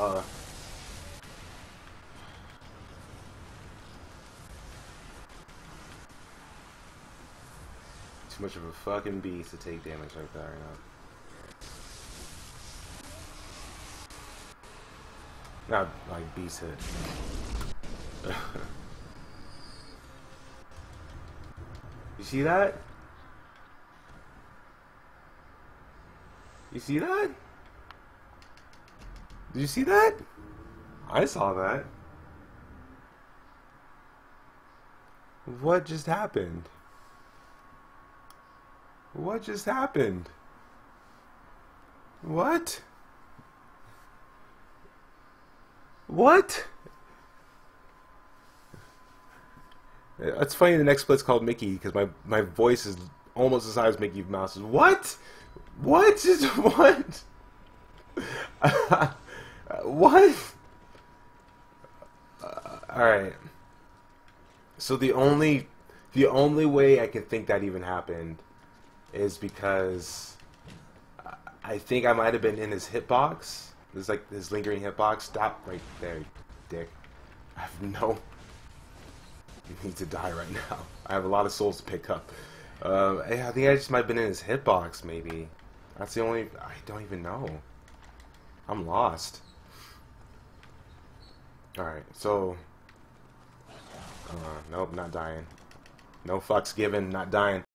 Uh. Too much of a fucking beast to take damage like that right now. Not like beast hit. you see that? You see that? Did you see that? I saw that. What just happened? What just happened? What? What? It's funny the next split's called Mickey because my, my voice is almost the size of Mickey Mouse's. What? What? What? what? Uh, all right. So the only the only way I can think that even happened is because I think I might have been in his hitbox. There's like his lingering hitbox. Stop right there, dick. I have no. You need to die right now. I have a lot of souls to pick up. Uh, I think I just might have been in his hitbox, maybe. That's the only... I don't even know. I'm lost. Alright, so... Uh, nope, not dying. No fucks given, not dying.